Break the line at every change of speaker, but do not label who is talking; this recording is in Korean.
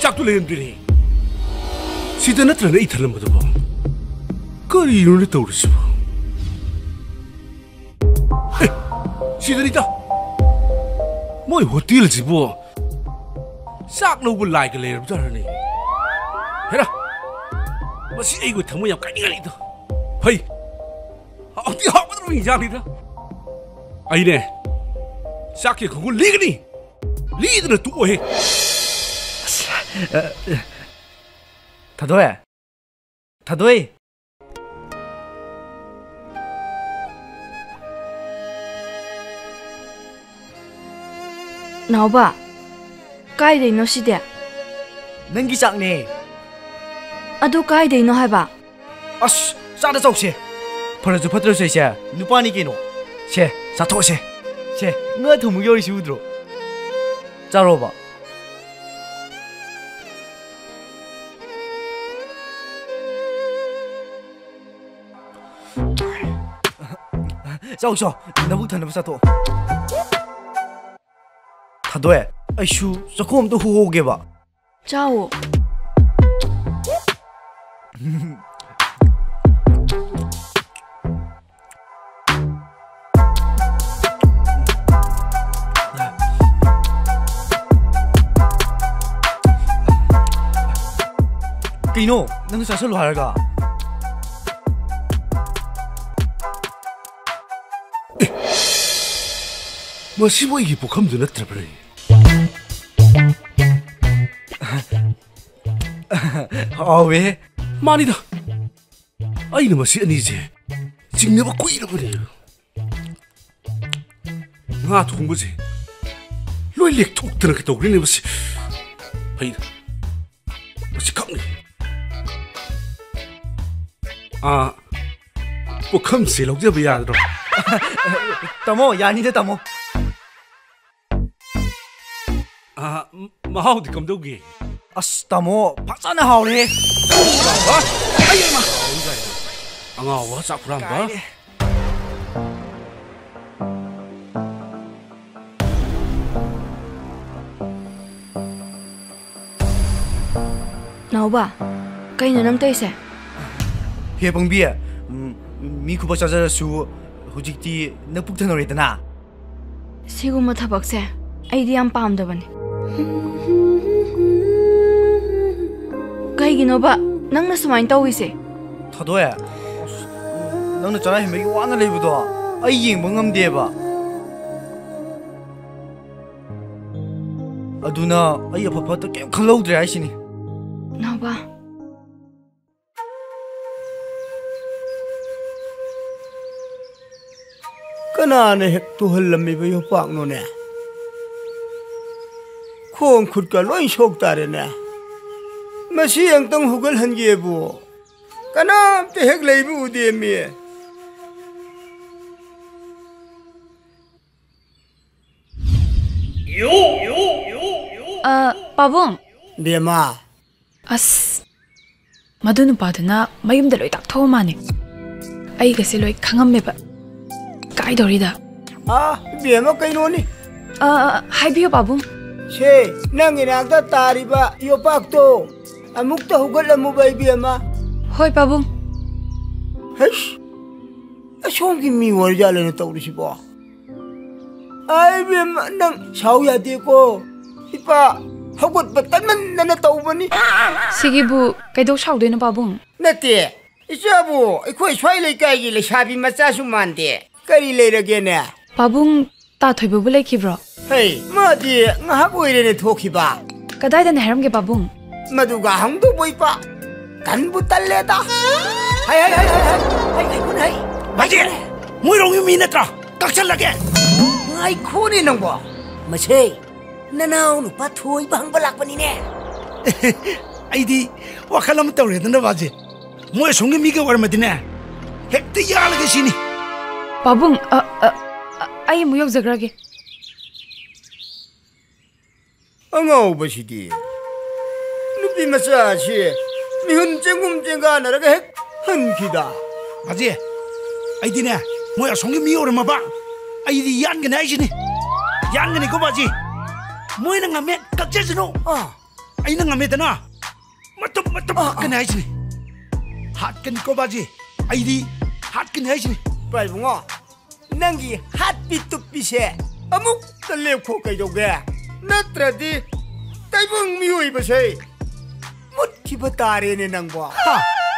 짝도 내는드니 시대 나트는 이 탈은 모두 봐 거리 이론에 떠오르시고 시들이다. 뭐이 호텔 집어. 싹 놓고 라이크 레이를 붙하니. 해라. 뭐시 이거 담모야 까니가 있다 헤이. 어디야
도해 다도 벌어 좀 퍼뜨려 주세요. 누빠니게노. 셰, 사토셰. 셰, 너한테 무결이 시우드로. 자로 봐. 자오쇼, 나부터 나부터 또. 다도에. 아이슈, 저콤도 후호게 봐.
자오.
Pino, nang sa salwar ka.
Masibo ay ipokam doon at trapre.
Awe,
mani da. Ay naman si Anise. Singnaba ko ina ba niya. Nga tong ba si? Loy lektok talaga ito. Ganyan ba si? Ay na. Ba si Kamli. 아, 뭐 컴시 럭저비 야드로.
따모 야니데 따모.
아, 마하우디 검도기.
아스 따모 박사나 하오리.
아, 아이마. anga wa sa kuram ba
nào ba cây này năm tây sẽ
ꯍꯦ ꯄꯪꯕꯤ ꯎꯝ, ꯃꯤ ꯈꯨꯕ ꯆꯥꯖꯔꯁꯨ ꯍꯧꯖꯤꯛꯇꯤ ꯅꯄꯨꯛ ꯊꯟꯅꯔꯦꯗꯅ
ꯁꯤꯒꯨꯝꯕ ꯊꯕꯛꯁꯦ ꯑꯩꯗꯤ ꯌꯥꯝ ꯄꯥꯝꯗꯕꯅꯦ ꯀꯩꯒꯤꯅꯣꯕ ꯅꯪꯅ ꯁꯨꯃꯥꯏꯅ ꯇꯧꯔꯤꯁꯦ
ꯊꯥꯗꯣꯛꯑꯦ ꯑꯁ, ꯅꯪꯅ ꯆꯔꯥ ꯍꯦꯟꯕꯒꯤ ꯋꯥꯅ ꯂꯩꯕꯗꯣ ꯑꯩ ꯌꯦꯡꯕ ꯉꯝꯗꯦꯕ ꯑꯗꯨꯅ ꯑꯩ ꯑꯐ ꯐꯠꯇ ꯀꯩꯝ ꯈꯪꯍꯧꯗ꯭ꯔꯦ ꯍꯥꯏꯁꯤꯅꯤ
ꯅꯥꯎꯕ
cái nào này kanana hek tuhallammi ba yo pak no ne. Khong khut ka loi sok ta re ne. Masi yang cái hugal han ye bu. Kana te hek lei bu de mi. Yo yo yo yo.
Ah, A pabom
de ma.
As na mấy hôm de loi đặt tho mà nè ai ga se loi khangam me ba. ꯀꯥꯏꯗꯧꯔꯤꯗ
ꯑꯥ ꯕꯦꯃꯥ ꯀꯩꯅꯣꯅꯤ
ꯑ ꯍꯥꯏꯕꯤꯌꯨ ꯄꯥꯕꯨꯡ
ꯁꯦ ꯅꯪ ꯏꯅꯥꯛꯇ ꯇꯥꯔꯤꯕ ꯌꯣꯄꯥꯛꯇꯣ ꯑꯃꯨꯛꯇ ꯍꯧꯒꯠꯂꯝꯃꯨꯕ ꯏꯕꯦꯝꯃ
ꯍꯣꯏ ꯄꯥꯕꯨꯡ
ꯍꯩꯁ ꯑꯁꯣꯝꯒꯤ ꯃꯤ ꯑꯣꯏꯔꯖꯥꯠꯂꯅ ꯇꯧꯔꯤꯁꯤꯕꯣ ꯑꯩ ꯏꯕꯦꯝꯃ ꯅꯪ ꯁꯥꯎ ꯌꯥꯗꯦꯀꯣ ꯏꯄꯥ ꯍꯧꯒꯠꯄ ꯇꯟꯃꯟꯗꯅ ꯇꯧꯕꯅꯤ
ꯁꯤꯒꯤꯕꯨ ꯀꯩꯗꯧ ꯁꯥꯎꯗꯣꯏꯅꯣ ꯄꯥꯕꯨꯡ
ꯅꯠꯇꯦ ꯏꯆꯥꯕꯨ ꯑꯩꯈꯣꯏ ꯁ꯭ꯋꯥꯏ ꯂꯩꯀꯥꯏꯒꯤ ꯂꯩꯁꯥꯕꯤ ꯃꯆꯥꯁꯨ ꯃꯥꯟꯗꯦ ꯀꯔꯤ ꯂꯩꯔꯒꯦꯅꯦ
ꯄꯥꯕꯨꯡ ꯇꯥꯊꯣꯏꯕꯕꯨ ꯂꯩꯈꯤꯕ꯭ꯔꯣ
ꯍꯩ ꯃꯥꯗꯤ ꯉꯥꯏꯍꯥꯛ ꯑꯣꯏꯔꯦꯅꯦ ꯊꯣꯛꯈꯤꯕ
ꯀꯗꯥꯏꯗꯅꯦ ꯍꯥꯏꯔꯝꯒꯦ ꯄꯥꯕꯨꯡ
ꯃꯗꯨꯒ ꯍꯪꯗꯧꯕ ꯏꯄꯥ ꯇꯟꯕꯨ ꯇꯜꯂꯦꯗ ꯍꯩ ꯍꯩ ꯍꯩ ꯍꯩ ꯍꯩ ꯍꯩ ꯍꯩ ꯀꯨꯟ ꯍꯩ ꯚꯥꯏꯖꯤ
ꯃꯣꯏꯔꯣꯝꯒꯤ ꯃꯤ ꯅꯠꯇ꯭ꯔꯥ ꯀꯛꯁꯜꯂꯒꯦ
ꯉꯥꯏꯈꯣꯅꯦ ꯅꯪꯕꯣ ꯃꯁꯦ ꯅꯅꯥꯎ ꯅꯨꯄꯥ ꯊꯣꯏꯕ ꯍꯪꯕ ꯂꯥꯛꯄꯅꯤꯅꯦ
ꯑꯩꯗꯤ ꯋꯥꯈꯜ ꯑꯃ ꯇꯧꯔꯦꯗꯅ ꯕꯥꯖꯤ ꯃꯣꯏ ꯑꯁꯣꯝꯒꯤ ꯃꯤꯒ ꯑꯣꯏꯔꯝꯃꯗꯤꯅꯦ ꯍꯦꯛꯇ ꯌꯥꯜꯂꯒꯦ ꯁꯤꯅꯤ
Babung, uh, uh, ayi
어머버시디. 누비 마사시 미흔 쨍금쨍가 나라가 핵 헌기다.
맞지? 아이디네 뭐야 송이 미오르마 봐? 아이디 양근이 아이지니? 양근이 뭐 거 봐지? 뭐이는 가메 각자지노?
아
아이는 가메 되나? 맞다 맞다 깍근이 어, 어. 아이지니? 핫근 거 봐지? 아이디 핫근 아이시니?
빨붕어 난기 핫빛뚜빛에 어묵 떨레 코까이도게 나트라디 딸붕 미워 입으세이 못 기버 따레네 난과 하!